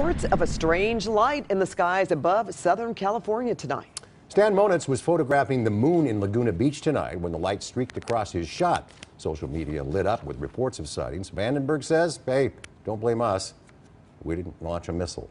Reports of a strange light in the skies above Southern California tonight. Stan Monitz was photographing the moon in Laguna Beach tonight when the light streaked across his shot. Social media lit up with reports of sightings. Vandenberg says, hey, don't blame us. We didn't launch a missile.